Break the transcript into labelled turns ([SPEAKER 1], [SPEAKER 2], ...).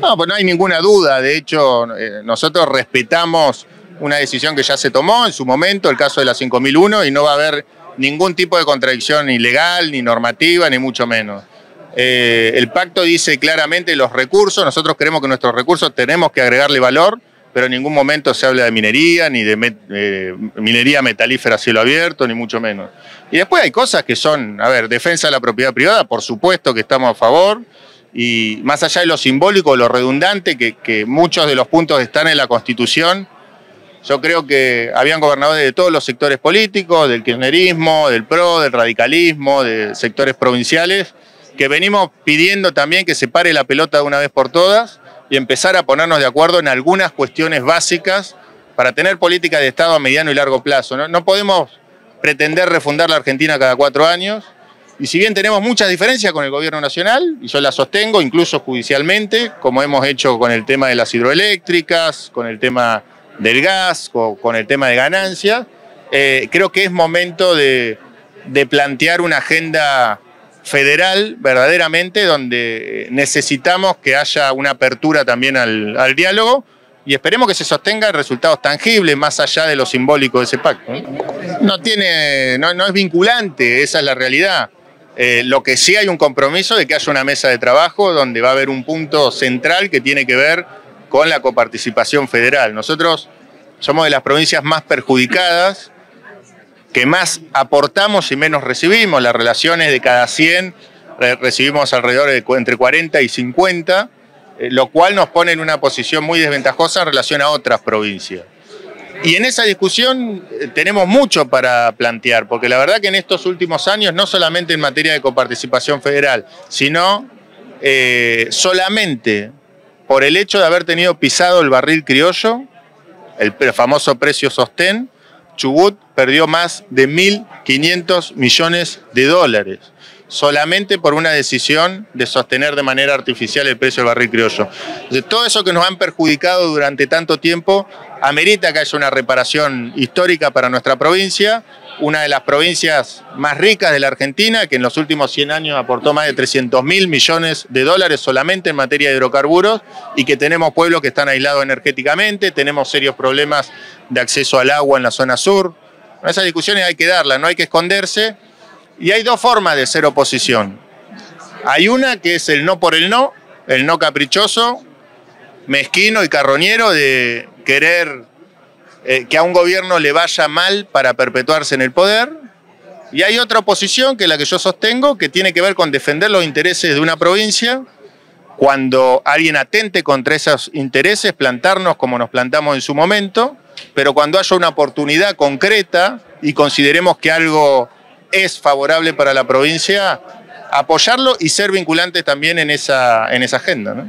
[SPEAKER 1] No, pues no hay ninguna duda. De hecho, eh, nosotros respetamos una decisión que ya se tomó en su momento, el caso de la 5001, y no va a haber ningún tipo de contradicción ni legal, ni normativa, ni mucho menos. Eh, el pacto dice claramente los recursos, nosotros creemos que nuestros recursos tenemos que agregarle valor, pero en ningún momento se habla de minería, ni de eh, minería metalífera a cielo abierto, ni mucho menos. Y después hay cosas que son, a ver, defensa de la propiedad privada, por supuesto que estamos a favor, y más allá de lo simbólico, lo redundante, que, muchos de los puntos están en la Constitución, yo creo que habían gobernadores de todos los sectores políticos, del kirchnerismo, del PRO, del radicalismo, de sectores provinciales, que venimos pidiendo también que se pare la pelota de una vez por todas y empezar a ponernos de acuerdo en algunas cuestiones básicas para tener política de Estado a mediano y largo plazo. No, podemos pretender refundar la Argentina cada cuatro años. Y si bien tenemos muchas diferencias con el gobierno nacional, y yo las sostengo incluso judicialmente, como hemos hecho con el tema de las hidroeléctricas, con el tema del gas, con, el tema de ganancias, eh, creo que es momento de, plantear una agenda federal verdaderamente donde necesitamos que haya una apertura también al, diálogo y esperemos que se sostengan resultados tangibles más allá de lo simbólico de ese pacto. No, tiene, no, es vinculante, esa es la realidad. Eh, lo que sí hay un compromiso de que haya una mesa de trabajo donde va a haber un punto central que tiene que ver con la coparticipación federal. Nosotros somos de las provincias más perjudicadas, que más aportamos y menos recibimos. Las relaciones de cada 100 recibimos alrededor de entre 40 y 50, eh, lo cual nos pone en una posición muy desventajosa en relación a otras provincias. Y en esa discusión eh, tenemos mucho para plantear, porque la verdad que en estos últimos años, no solamente en materia de coparticipación federal, sino eh, solamente por el hecho de haber tenido pisado el barril criollo, el, famoso precio sostén, Chubut perdió más de 1.500 millones de dólares solamente por una decisión de sostener de manera artificial el precio del barril criollo. todo eso que nos han perjudicado durante tanto tiempo amerita que haya una reparación histórica para nuestra provincia una de las provincias más ricas de la Argentina, que en los últimos 100 años aportó más de 300 mil millones de dólares solamente en materia de hidrocarburos y que tenemos pueblos que están aislados energéticamente, tenemos serios problemas de acceso al agua en la zona sur. Esas discusiones hay que darlas, no hay que esconderse. Y hay dos formas de ser oposición. Hay una que es el no por el no, el no caprichoso, mezquino y carroñero de querer eh, que a un gobierno le vaya mal para perpetuarse en el poder. Y hay otra oposición, que es la que yo sostengo, que tiene que ver con defender los intereses de una provincia. Cuando alguien atente contra esos intereses, plantarnos como nos plantamos en su momento, pero cuando haya una oportunidad concreta y consideremos que algo es favorable para la provincia, apoyarlo y ser vinculantes también en esa, en esa agenda.